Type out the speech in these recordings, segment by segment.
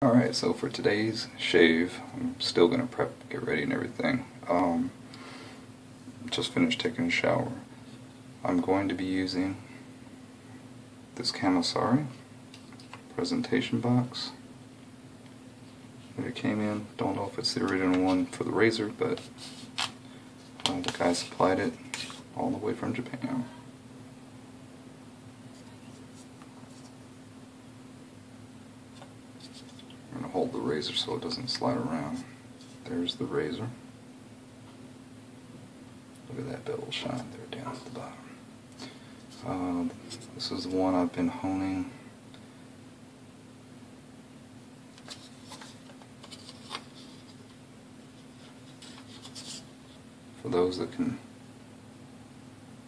Alright, so for today's shave, I'm still going to prep, get ready and everything. Um, just finished taking a shower. I'm going to be using this Kamisori presentation box that it came in. Don't know if it's the original one for the razor, but uh, the guy supplied it all the way from Japan. I'm going to hold the razor so it doesn't slide around. There's the razor. Look at that bevel shine there down at the bottom. Uh, this is the one I've been honing. For those that can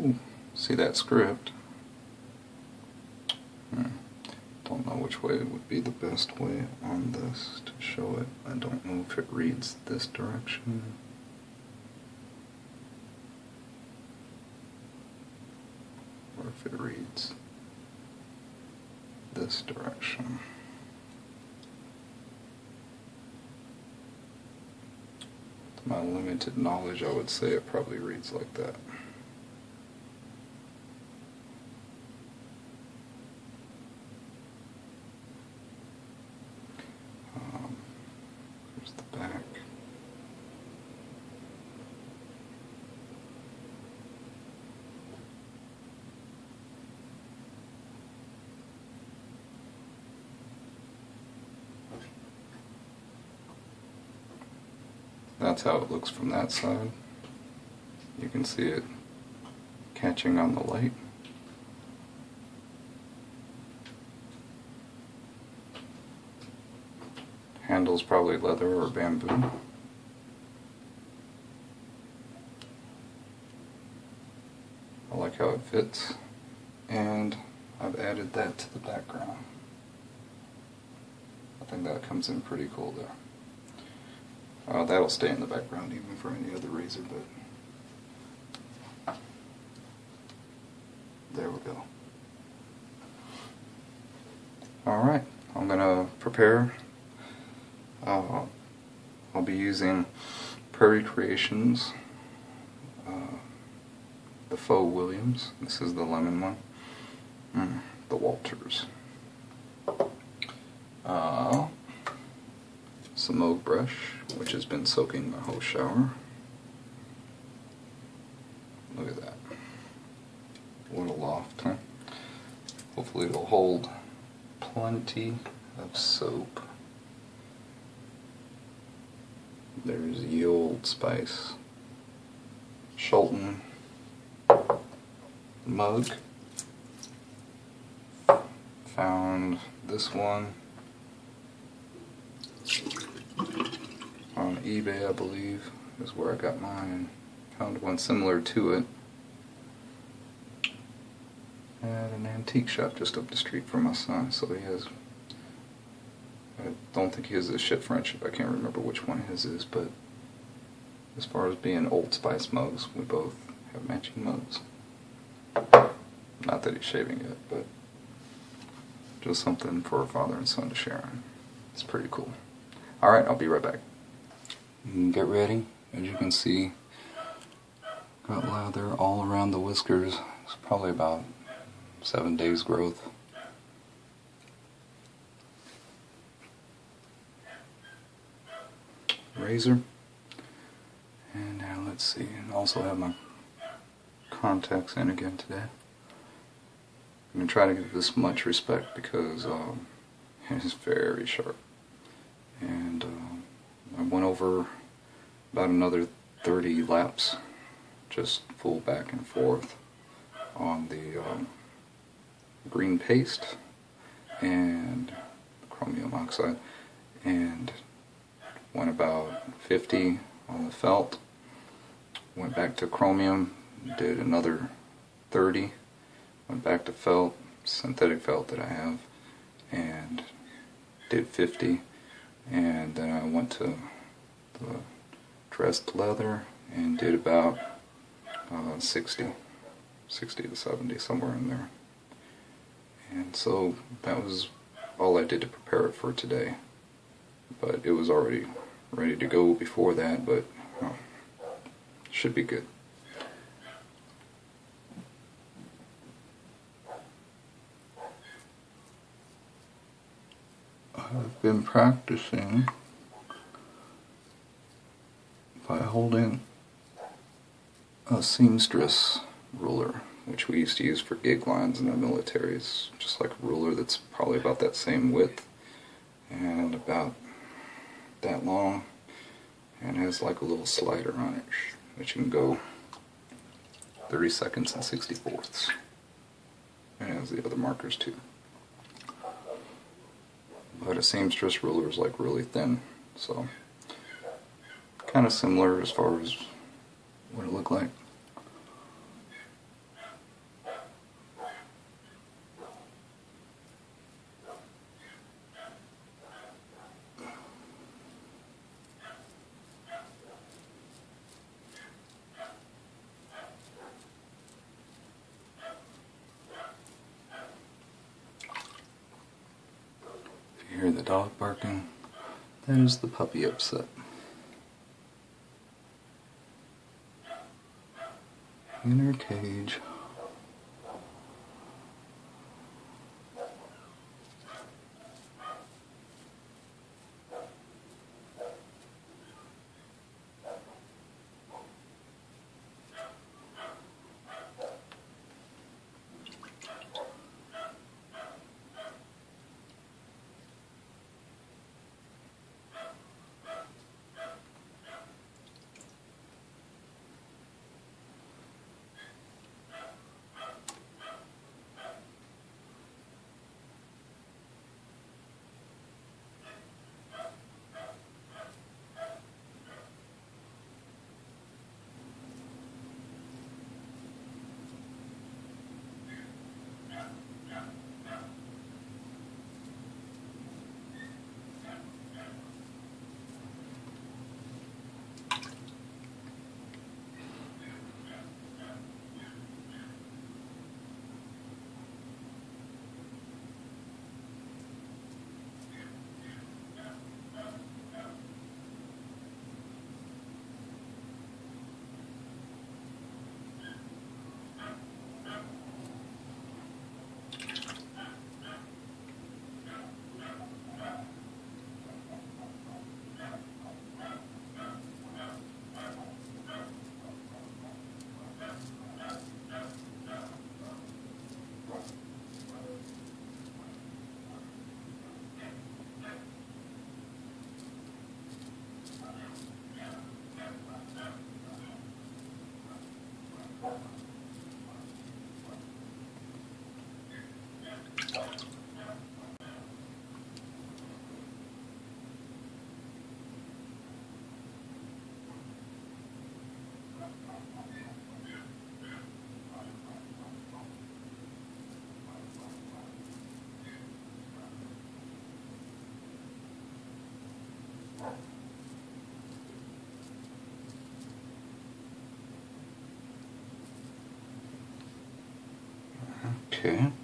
ooh, see that script. Hmm. Don't know which way would be the best way on this to show it. I don't know if it reads this direction. Or if it reads this direction. To my limited knowledge, I would say it probably reads like that. That's how it looks from that side. You can see it catching on the light. Handle's probably leather or bamboo. I like how it fits, and I've added that to the background. I think that comes in pretty cool there. Uh, that'll stay in the background even for any other razor, but there we go. Alright, I'm going to prepare. Uh, I'll be using Prairie Creations, uh, the Faux Williams. This is the lemon one. Mm, the Walters. Uh, Semogue brush, which has been soaking the whole shower. Look at that. What a loft, huh? Hopefully it'll hold plenty of soap. There's the Old Spice Shulton mug. Found this one on eBay, I believe, is where I got mine. Found one similar to it at an antique shop just up the street from my son. So he has. I don't think he has a ship friendship. I can't remember which one his is, but as far as being Old Spice mugs, we both have matching mugs. Not that he's shaving yet, but just something for a father and son to share. It's pretty cool. Alright, I'll be right back. Get ready. As you can see, got lather all around the whiskers. It's probably about seven days growth. Razor. And now let's see. And also have my contacts in again today. I'm going to try to give this much respect because um, it is very sharp. And uh, I went over about another 30 laps, just full back and forth on the um, green paste and chromium oxide, and went about 50 on the felt. Went back to chromium, did another 30, went back to felt, synthetic felt that I have, and did 50, and then I went to the dressed leather and did about uh, 60, 60 to 70, somewhere in there. And so that was all I did to prepare it for today. but it was already ready to go before that, but oh, should be good. I've been practicing by holding a seamstress ruler, which we used to use for gig lines in the military. It's just like a ruler that's probably about that same width and about that long and has like a little slider on it which can go 30 seconds and 60 fourths and has the other markers too but a seamstress ruler is like really thin so kind of similar as far as what it looked like If you hear the dog barking, is the puppy upset. In her cage. Okay.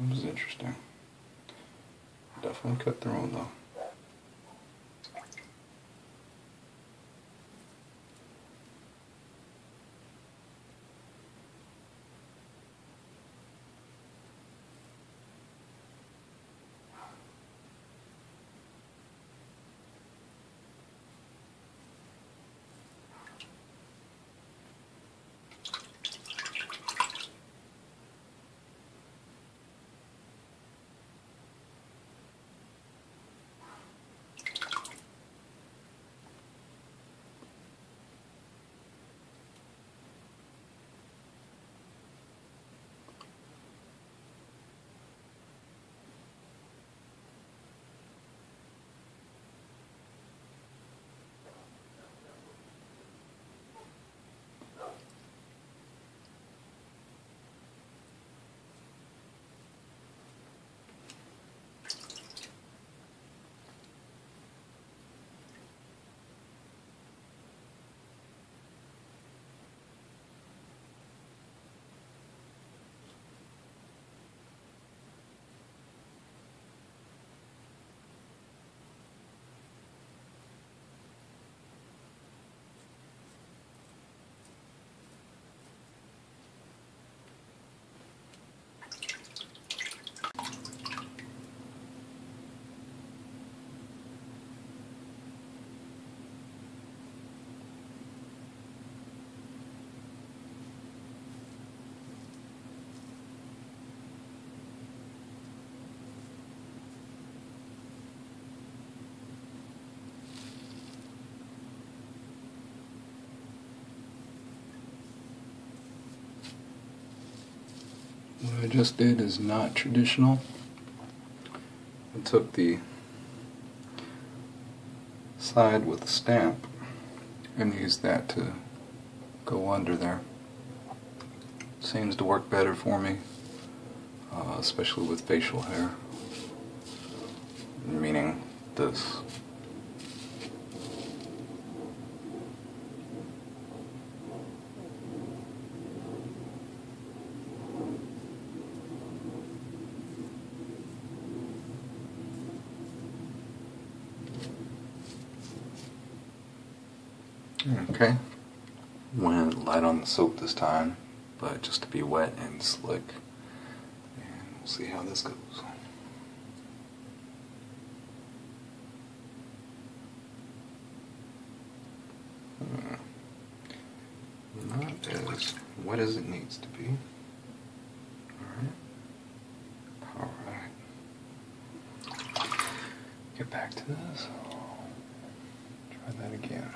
It was interesting. Definitely cut through though. What I just did is not traditional. I took the side with the stamp and used that to go under there. Seems to work better for me, uh, especially with facial hair. Meaning this. Okay. Went light on the soap this time, but just to be wet and slick. And we'll see how this goes. Hmm. Not as wet as it needs to be. Alright. Alright. Get back to this. Try that again.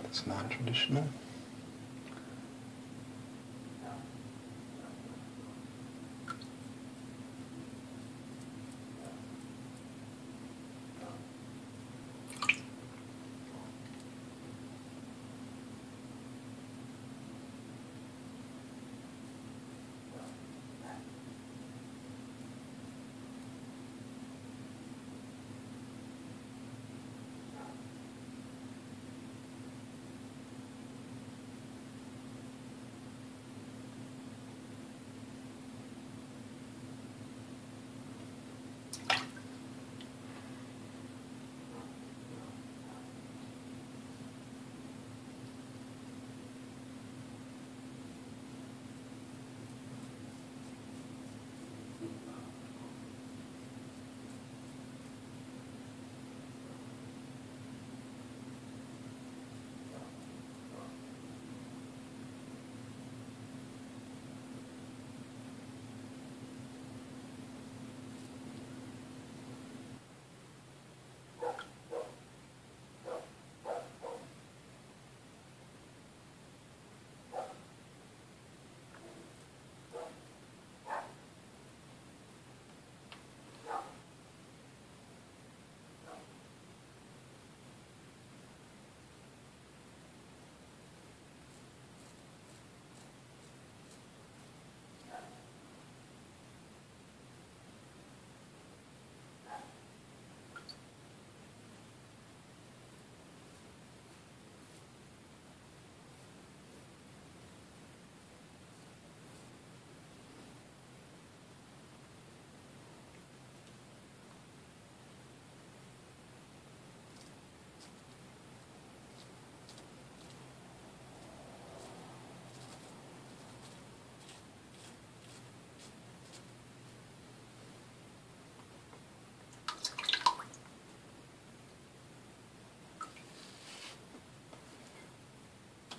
This non-traditional.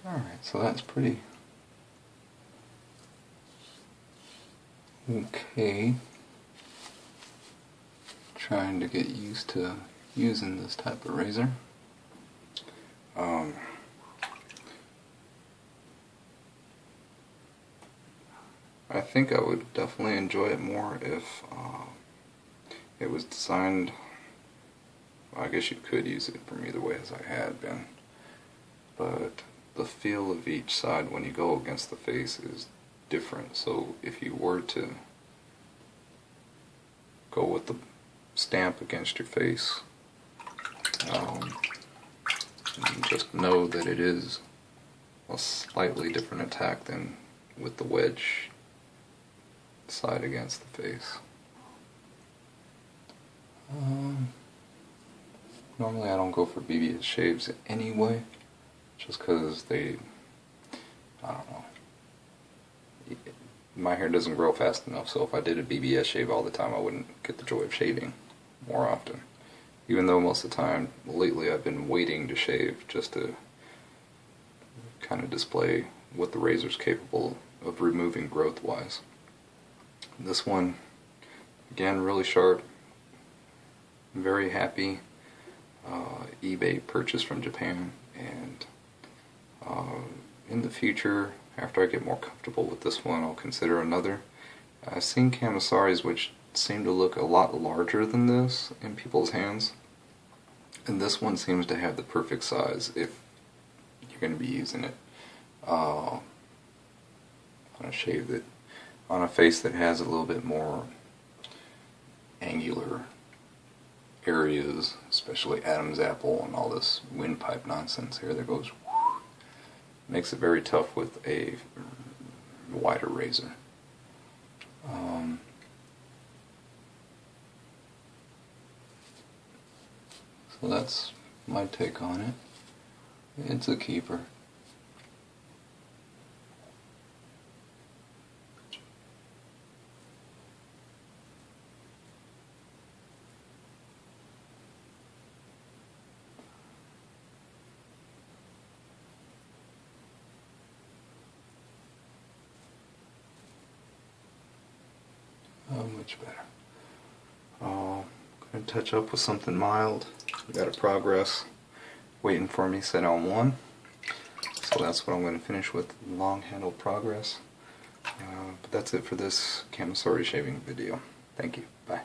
Alright, so that's pretty okay. Trying to get used to using this type of razor. Um, I think I would definitely enjoy it more if uh, it was designed. Well, I guess you could use it from either way as I had been, but the feel of each side when you go against the face is different. So if you were to go with the stamp against your face, um, just know that it is a slightly different attack than with the wedge side against the face. Um, normally I don't go for BBS shaves anyway, just because they, I don't know, my hair doesn't grow fast enough, so if I did a BBS shave all the time I wouldn't get the joy of shaving more often. Even though most of the time, lately I've been waiting to shave just to kind of display what the razor's capable of removing growth-wise. This one, again, really sharp. Very happy. Uh, eBay purchase from Japan, and uh, in the future, after I get more comfortable with this one, I'll consider another. I've seen Kamisoris which seem to look a lot larger than this in people's hands, and this one seems to have the perfect size if you're going to be using it uh, on a shave that on a face that has a little bit more angular areas, especially Adam's apple and all this windpipe nonsense here that goes makes it very tough with a wider razor. Um, so that's my take on it. It's a keeper. Much better. Oh, gonna touch up with something mild. Got a progress waiting for me set on one. So that's what I'm going to finish with, long handle progress. Uh, but that's it for this Kamisori shaving video. Thank you. Bye.